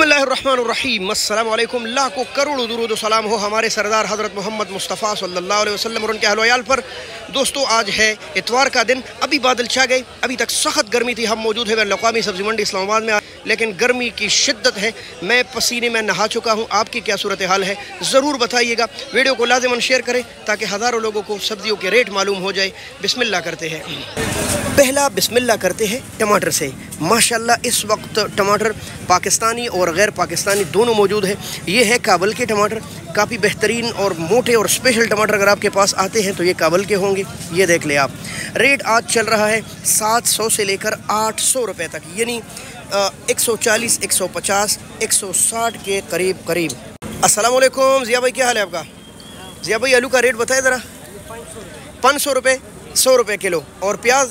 बसमीम अल्लाम लाखों करोड़ों दुरूद सलाम हो हमारे सरदार हज़रत मोहम्मद मुस्तफ़ा सल्लल्लाहु अलैहि वसल्लम और उनके अहलोयाल पर। दोस्तों, आज है इतवार का दिन। अभी बादल छा गए। अभी तक सख्त गर्मी थी। हम मौजूद है लौकामी सब्ज़ी मंडी इस्लामाबाद में। लेकिन गर्मी की शिद्दत है। मैं पसीने में नहा चुका हूँ। आपकी क्या सूरत हाल है? ज़रूर बताइएगा। वीडियो को लाजमन शेयर करें ताकि हज़ारों लोगों को सब्ज़ियों के रेट मालूम हो जाए। बिस्मिल्लाह करते हैं। पहला बिस्मिल्लाह करते हैं टमाटर से। माशाल्लाह, इस वक्त टमाटर पाकिस्तानी और गैर पाकिस्तानी दोनों मौजूद है। ये है काबल के टमाटर। काफ़ी बेहतरीन और मोटे और स्पेशल टमाटर अगर आपके पास आते हैं तो ये काबल के होंगे। ये देख ले आप। रेट आज चल रहा है सात सौ से लेकर आठ सौ रुपये तक यानी एक सौ चालीस एक सौ पचास एक सौ साठ के करीब करीब। अस्सलाम वालेकुम। जिया भाई क्या हाल है आपका? जिया भाई आलू का रेट बताए ज़रा। पाँच सौ रुपये सौ रुपये किलो। और प्याज?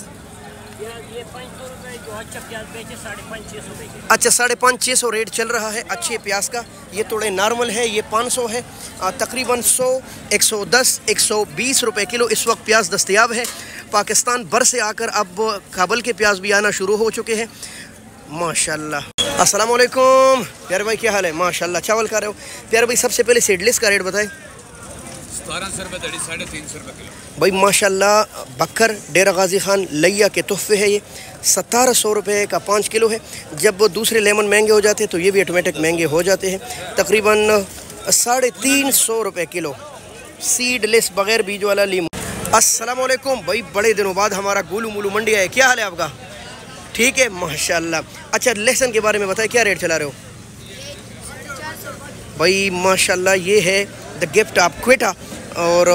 अच्छा साढ़े पाँच छः सौ रेट चल रहा है। अच्छे प्याज का। ये थोड़े नॉर्मल है, ये पाँच सौ है। तकरीबन सौ, एक सौ दस, एक सौ बीस रुपये किलो इस वक्त प्याज दस्तियाब है। पाकिस्तान भर से आकर अब काबल के प्याज भी आना शुरू हो चुके हैं। माशाल्लाह। अस्सलाम वालेकुम प्यारे भाई, क्या हाल है? माशाल्लाह, चावल खा रहे हो। प्यारे भाई, सबसे पहले सीडलेस का रेट बताएँ। साढ़े तीन सौ रुपये भाई, माशाल्लाह, बकर, डेरा गाजी खान लैया के तोहफे है ये। सतारह सौ रुपये का पाँच किलो है। जब वो दूसरे लेमन महँगे हो जाते हैं तो ये भी ऑटोमेटिक महँगे हो जाते हैं। तकरीबन, साढ़े तीन सौ रुपये किलो। सीडलेस बगैर बीज वाला लीमू। वालेकुम भाई, बड़े दिनों बाद हमारा गोलू मोलू मंडी है क्या हाल है आपका? ठीक है, माशाल्लाह। अच्छा लहसन के बारे में बताए, क्या रेट चला रहे हो? भाई, माशाल्लाह, ये है द गिफ्ट ऑफ़ क्वेटा और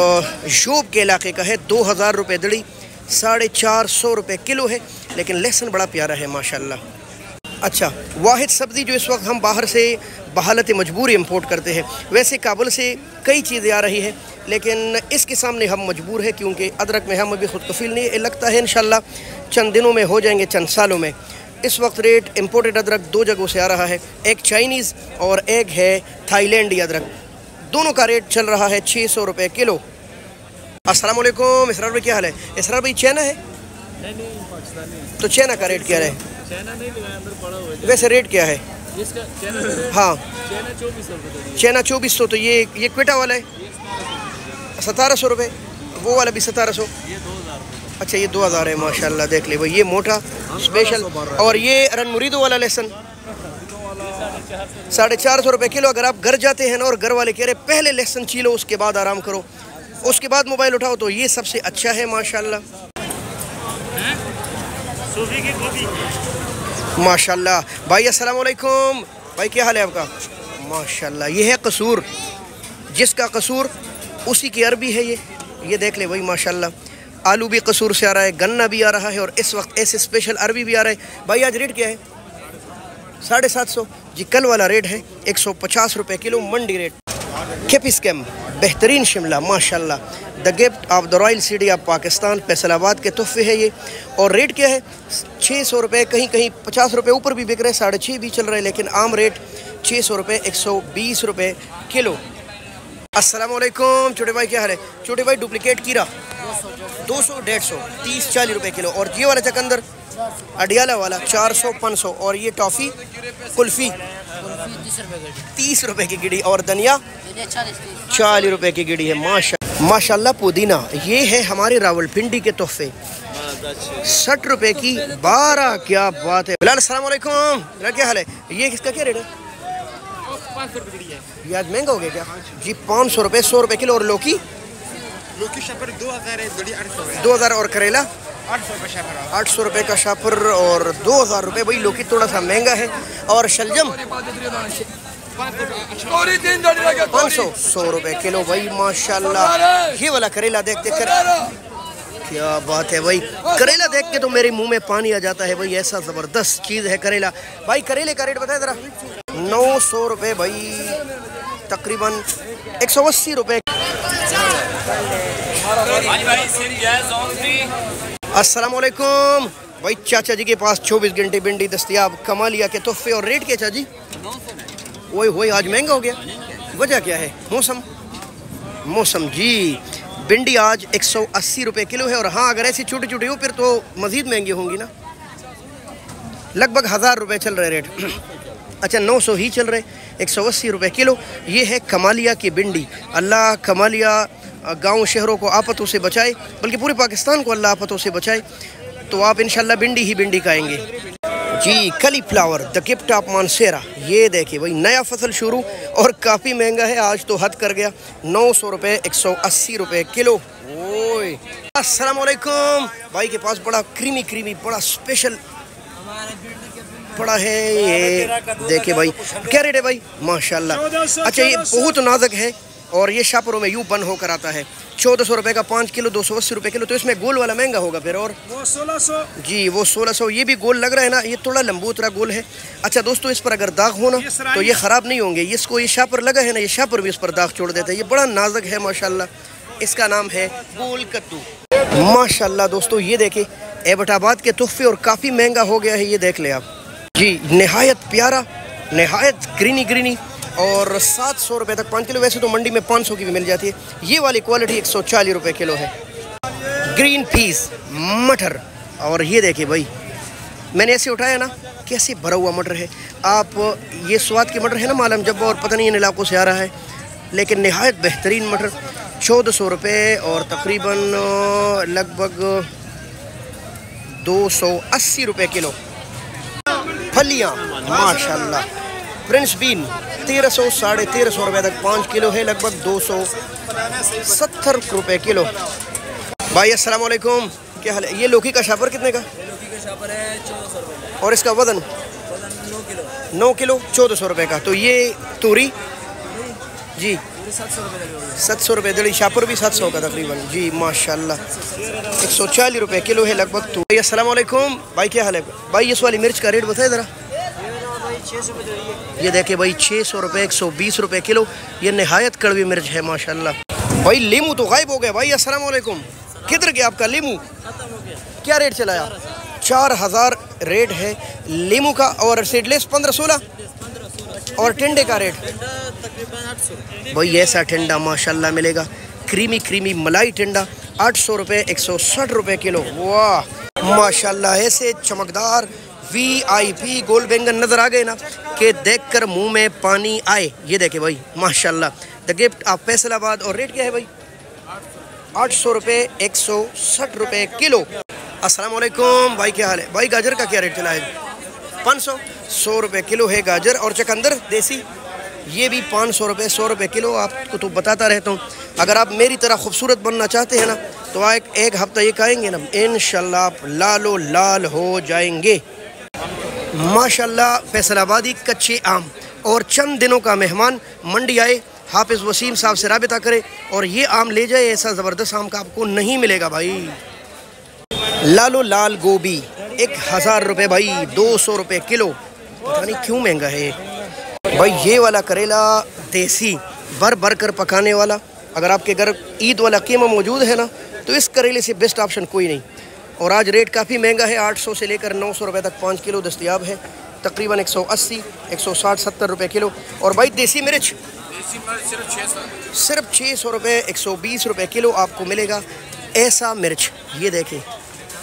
शोब के इलाके का है, दो हज़ार रुपये दड़ी, साढ़े चार सौ रुपये किलो है, लेकिन लहसन बड़ा प्यारा है, माशाल्लाह। अच्छा वाहिद सब्ज़ी जो इस वक्त हम बाहर से बहालत मजबूर इम्पोर्ट करते हैं, वैसे काबुल से कई चीज़ें आ रही हैं, लेकिन इसके सामने हम मजबूर हैं, क्योंकि अदरक में हम अभी खुद कफील नहीं, लगता है इन चंद दिनों में हो जाएँगे, चंद सालों में। इस वक्त रेट इम्पोर्टेड अदरक दो जगहों से आ रहा है। एक चाइनीज़ और एक है थाईलैंडी अदरक। दोनों का रेट चल रहा है छः सौ रुपये किलो। अस्सलाम वालेकुम इसरार भाई क्या हाल है? इसरार भाई चैना है? नहीं नहीं पाकिस्तानी तो चैना का रेट क्या है? चाइना नहीं लगाया अंदर पड़ा हुआ है। वैसे रेट क्या है? हाँ। चैना चौबीस सौ तो ये ये क्वेटा वाला है? सतारह सौ रुपये वो वाला भी सतारह सौ? अच्छा ये दो हज़ार है, माशाल्लाह, देख ले भाई, ये मोटा स्पेशल और ये रन मुरीदो वाला लेसन साढ़े चार सौ रुपये किलो, अगर आप घर जाते हैं ना, और घर वाले कह रहे, पहले लेसन छी लो उसके बाद आराम करो। उसके बाद मोबाइल उठाओ तो ये सबसे अच्छा है, माशाल्लाह। माशाल्लाह। भाई अस्सलाम वालेकुम भाई, क्या हाल है आपका? माशाल्लाह, ये है कसूर। जिसका कसूर, उसी की अरबी है ये। ये देख ले भाई, माशाल्लाह। आलू भी कसूर से आ रहा है, गन्ना भी आ रहा है और इस वक्त ऐसे स्पेशल अरबी भी आ रहा है। भाई, आज रेट क्या है? साढ़े सात सौ। जी, कल वाला रेट है एक सौ पचास रुपये किलो मंडी रेट केपिस्कैम बेहतरीन शिमला, माशाल्लाह। The gift of the royal city of Pakistan Faisalabad के तोहफे है ये। और रेट क्या है? छः सौ रुपये कहीं कहीं पचास रुपये ऊपर भी बिक रहे हैं, साढ़े छः भी चल रहे हैं, लेकिन आम रेट छः सौ रुपये एक सौ बीस रुपये किलो। वालेकुम छोटे भाई, क्या हाल है? छोटे भाई डुप्लीकेट कीरा। दो सौ डेढ़ सौ तीस चालीस रुपये किलो। और ये वाला चकंदर अडियाला वाला चार सौ पाँच सौ और ये टॉफ़ी कुल्फ़ी तीस रुपए की गिड़ी। और धनिया चालीस रुपए की गिड़ी है माशा माशाल्लाह पुदीना। ये है हमारे रावलपिंडी के तोहफे। सठ रुपए की बारह क्या बात है। बिलाल अस्सलाम वालेकुम। बिलाल क्या हाल है? ये किसका क्या रेट है? पाँच सौ रुपये ये आज महँगा हो गया क्या? जी पाँच सौ रुपये सौ रुपये किलो। और लौकी? लोकी शपर दो हज़ार है बड़ी आठ सौ दो हज़ार और करेला? आठ सौ रुपये का शापर और दो हज़ार रुपये भाई लौकी थोड़ा सा महँगा है। और शलजम? पाँच सौ सौ रुपये किलो भाई माशाल्लाह। ये वाला करेला देखते कर क्या बात है भाई। करेला देख के तो मेरे मुँह में पानी आ जाता है भाई ऐसा ज़बरदस्त चीज़ है करेला। भाई करेले का रेट बताए ज़रा। नौ सौ रुपये भाई तकरीबन एक सौ अस्सी रुपये अस्सलाम वालेकुम भाई चाचा जी के पास 24 घंटे भिंडी दस्तियाब, कमालिया के तोहफे और रेट क्या चाची? वही वही आज महँगा हो गया। वजह क्या है? मौसम? मौसम जी, भिंडी आज 180 रुपए किलो है और हाँ अगर ऐसी छोटी छोटी हो, फिर तो मज़ीद महँगी होंगी ना। लगभग हज़ार रुपए चल रहे रेट। अच्छा नौ सौ ही चल रहे। एक सौ अस्सी रुपये किलो। ये है कमालिया की भिंडी। अल्लाह कमालिया गाँव शहरों को आफतों से बचाए, बल्कि पूरे पाकिस्तान को अल्लाह आफतों से बचाए तो आप इंशाल्लाह भिंडी ही भिंडी खाएँगे। जी cauliflower the gift of Mansehra ये देखिए भाई, नया फ़सल शुरू और काफ़ी महँगा है, आज तो हद कर गया। नौ सौ रुपये एक सौ अस्सी रुपये किलो। ओए अस्सलाम वालेकुम भाई के पास बड़ा क्रीमी क्रीमी बड़ा स्पेशल बड़ा है ये। देखिए भाई क्या रेट है भाई? माशाल्लाह। अच्छा ये बहुत नाजुक है और ये शापरों में यूँ बन होकर आता है। चौदह सौ रुपये का पाँच किलो दो सौ अस्सी रुपये किलो तो इसमें गोल वाला महँगा होगा फिर और? वो सोलह सौ। जी वो सोलह सौ ये भी गोल लग रहा है ना ये थोड़ा लंबूतरा गोल है। अच्छा दोस्तों इस पर अगर दाग हो ना तो ये ख़राब नहीं होंगे। इसको ये शापर लगा है ना ये शापर भी इस पर दाग छोड़ देता है। ये बड़ा नाजुक है माशाल्लाह। इसका नाम है गोल कद्दू माशाल्लाह दोस्तों ये देखे एबटाबाद के तोहफे और काफ़ी महँगा हो गया है ये देख ले आप। जी नहायत प्यारा, नहायत ग्रीनी ग्रीनी और सात सौ रुपये तक पाँच किलो। वैसे तो मंडी में पाँच सौ की भी मिल जाती है। ये वाली क्वालिटी एक सौ चालीस रुपये किलो है। ग्रीन पीस मटर, और ये देखिए भाई, मैंने ऐसे उठाया ना, कैसे भरा हुआ मटर है। आप, ये स्वाद के मटर है ना मालम, जब और पता नहीं इन इलाकों से आ रहा है, लेकिन नहायत बेहतरीन मटर, चौदह सौ रुपये और तकरीबन, लगभग दो सौ अस्सी रुपये किलो। फलियाँ। माशाल्लाह। प्रिंस बीन तेरह सौ साढ़े तेरह सौ रुपये तक पाँच किलो है लगभग दो सौ सत्तर रुपये किलो। भाई वालेकुम। क्या हाल है? ये लौकी का शापर कितने का? और इसका वज़न? नौ किलो। चौदह सौ रुपये का। तो ये तूरी। जी। सात सौ रुपये दड़ी शापर भी सात सौ का तकरीबन। जी, माशाल्लाह। एक सौ चालीस रुपये किलो है लगभग तो। भाई वालेकुम। भाई, क्या हाल है? भाई, इस वाली मिर्च का रेट बताए ज़रा। ये देखिए भाई छः सौ रुपये एक सौ बीस रुपये किलो। ये नहायत कड़वी मिर्च है, माशाल्लाह। भाई, लीमू तो गायब हो गया। भाई वालेकुम। किधर गया आपका लीमू? क्या रेट चलाया? चार हज़ार रेट है लीमू का और सीडलेस पंद्रह सोलह। और टिंडे का रेट भाई ऐसा टिंडा माशाल्लाह मिलेगा। क्रीमी क्रीमी मलाई टिंडा आठ सौ रुपये एक सौ साठ रुपये किलो। वाह! माशाल्लाह ऐसे चमकदार वी आई पी गोल बैंगन नज़र आ गए ना कि देख कर मुँह में पानी आए। ये देखे भाई माशाल्लाह। द गिफ्ट ऑफ़ फैसलाबाद और रेट क्या है भाई? आठ सौ रुपये एक सौ साठ रुपये किलो। अस्सलाम वालेकुम भाई क्या हाल है? भाई गाजर का क्या रेट चला है? पाँच सौ? सौ रुपये किलो है गाजर और चकंदर देसी। ये भी पाँच सौ रुपये सौ रुपये किलो, आपको तो बताता रहता हूँ। अगर आप मेरी तरह खूबसूरत बनना चाहते हैं ना तो आप एक हफ़्ता ये खाएँगे ना इन आप लालो लाल हो जाएँगे। माशाल्लाह, फैसलाबादी, कच्चे आम। और चंद दिनों का मेहमान, मंडी आए, हाफिज़ वसीम साहब से रबता करे, और ये आम ले जाए, ऐसा ज़बरदस्त आम का आपको नहीं मिलेगा भाई। लालो लाल गोभी, एक हज़ार रुपये भाई, दो सौ रुपये किलो। पता नहीं क्यों महँगा है भाई ये वाला करेला देसी भर भर कर पकाने वाला। अगर आपके घर ईद वाला कीमा मौजूद है ना तो इस करेले से बेस्ट ऑप्शन कोई नहीं। और आज रेट काफ़ी महँगा है 800 से लेकर 900 रुपए तक पाँच किलो दस्तियाब है। तकरीबन 180, 160, 70 रुपए किलो। और भाई देसी मिर्च? सिर्फ़ छः सौ रुपये एक सौ बीस रुपये किलो आपको मिलेगा ऐसा मिर्च। ये देखें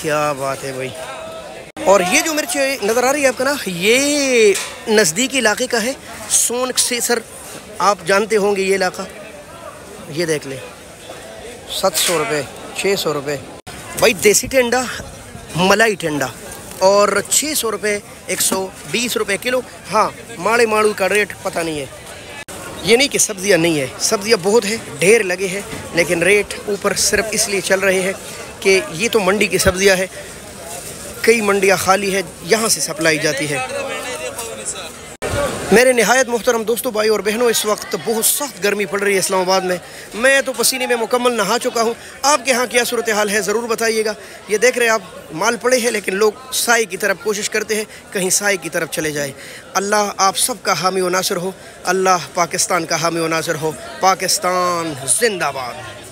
क्या बात है भाई। और ये जो मिर्च नज़र आ रही है आपका ना, ये नज़दीकी इलाके का है। सोन से सर, आप जानते होंगे ये इलाका। ये देख लें। सात सौ रुपये छः सौ रुपये भाई, देसी टेंडा, मलाई टेंडा। और छः सौ रुपये एक सौ बीस रुपये किलो। हाँ माड़े माड़ू का रेट पता नहीं है। ये नहीं कि सब्ज़ियाँ नहीं है। सब्ज़ियाँ बहुत है, ढेर लगे हैं, लेकिन रेट ऊपर सिर्फ़ इसलिए चल रहे हैं कि ये तो मंडी की सब्ज़ियाँ है। कई मंडियाँ खाली है, यहाँ से सप्लाई जाती है। मेरे नहायत मोहतरम दोस्तों भाई और बहनों, इस वक्त बहुत सख्त गर्मी पड़ रही है इस्लामाबाद में। मैं तो पसीने में मुकम्मल नहा चुका हूँ। आपके यहाँ क्या सूरत हाल है, ज़रूर बताइएगा। ये देख रहे हैं आप, माल पड़े हैं, लेकिन लोग साई की तरफ़ कोशिश करते हैं, कहीं साई की तरफ़ चले जाए। अल्लाह आप सब का हामी व नासर हो। अल्लाह पाकिस्तान का हामी व नासर हो। पाकिस्तान जिंदाबाद।